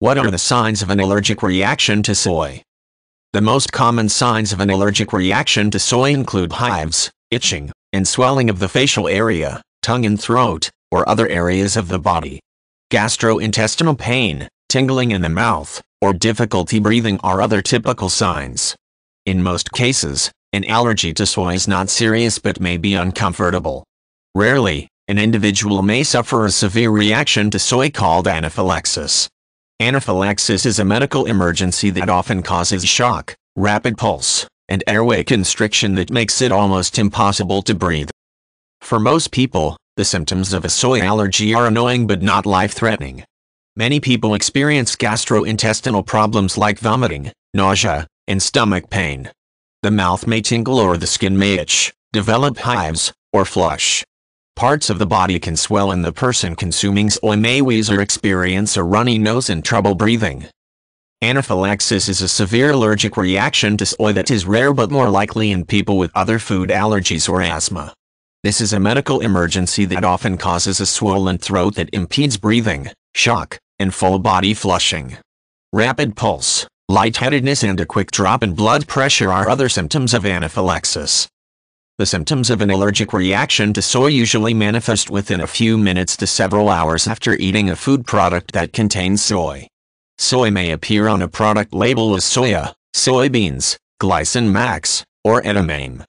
What are the signs of an allergic reaction to soy? The most common signs of an allergic reaction to soy include hives, itching, and swelling of the facial area, tongue and throat, or other areas of the body. Gastrointestinal pain, tingling in the mouth, or difficulty breathing are other typical signs. In most cases, an allergy to soy is not serious but may be uncomfortable. Rarely, an individual may suffer a severe reaction to soy called anaphylaxis. Anaphylaxis is a medical emergency that often causes shock, rapid pulse, and airway constriction that makes it almost impossible to breathe. For most people, the symptoms of a soy allergy are annoying but not life-threatening. Many people experience gastrointestinal problems like vomiting, nausea, and stomach pain. The mouth may tingle or the skin may itch, develop hives, or flush. Parts of the body can swell and the person consuming soy may wheeze or experience a runny nose and trouble breathing. Anaphylaxis is a severe allergic reaction to soy that is rare but more likely in people with other food allergies or asthma. This is a medical emergency that often causes a swollen throat that impedes breathing, shock, and full body flushing. Rapid pulse, lightheadedness and a quick drop in blood pressure are other symptoms of anaphylaxis. The symptoms of an allergic reaction to soy usually manifest within a few minutes to several hours after eating a food product that contains soy. Soy may appear on a product label as soya, soybeans, glycine max, or edamame.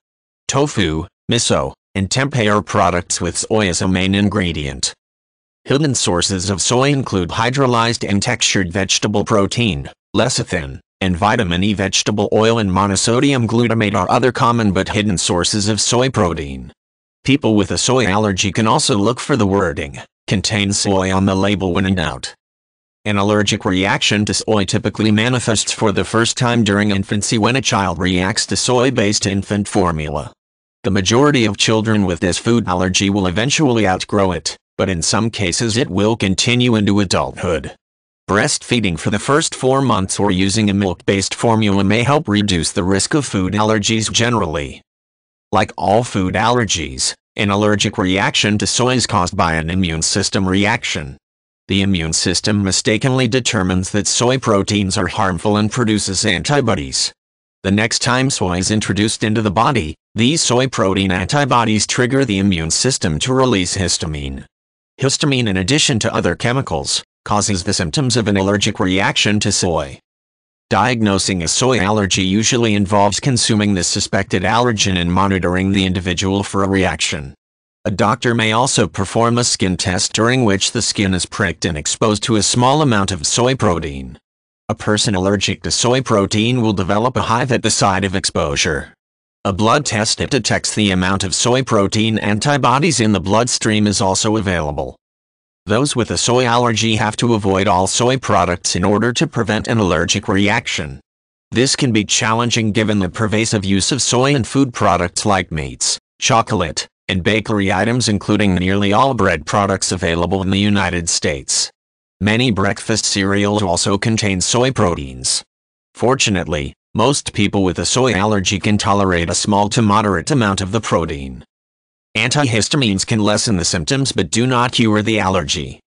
Tofu, miso, and tempeh are products with soy as a main ingredient. Hidden sources of soy include hydrolyzed and textured vegetable protein, lecithin, and vitamin E vegetable oil and monosodium glutamate are other common but hidden sources of soy protein. People with a soy allergy can also look for the wording, contains soy on the label when in doubt. An allergic reaction to soy typically manifests for the first time during infancy when a child reacts to soy-based infant formula. The majority of children with this food allergy will eventually outgrow it, but in some cases it will continue into adulthood. Breastfeeding for the first four months or using a milk-based formula may help reduce the risk of food allergies generally. Like all food allergies, an allergic reaction to soy is caused by an immune system reaction. The immune system mistakenly determines that soy proteins are harmful and produces antibodies. The next time soy is introduced into the body, these soy protein antibodies trigger the immune system to release histamine. Histamine in addition to other chemicals, causes the symptoms of an allergic reaction to soy. Diagnosing a soy allergy usually involves consuming the suspected allergen and monitoring the individual for a reaction. A doctor may also perform a skin test during which the skin is pricked and exposed to a small amount of soy protein. A person allergic to soy protein will develop a hive at the site of exposure. A blood test that detects the amount of soy protein antibodies in the bloodstream is also available. Those with a soy allergy have to avoid all soy products in order to prevent an allergic reaction. This can be challenging given the pervasive use of soy in food products like meats, chocolate, and bakery items including nearly all bread products available in the United States. Many breakfast cereals also contain soy proteins. Fortunately, most people with a soy allergy can tolerate a small to moderate amount of the protein. Antihistamines can lessen the symptoms but do not cure the allergy.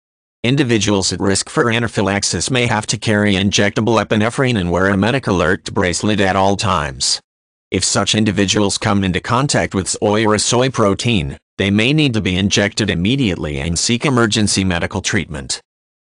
Individuals at risk for anaphylaxis may have to carry injectable epinephrine and wear a medic alert bracelet at all times. If such individuals come into contact with soy or soy protein, they may need to be injected immediately and seek emergency medical treatment.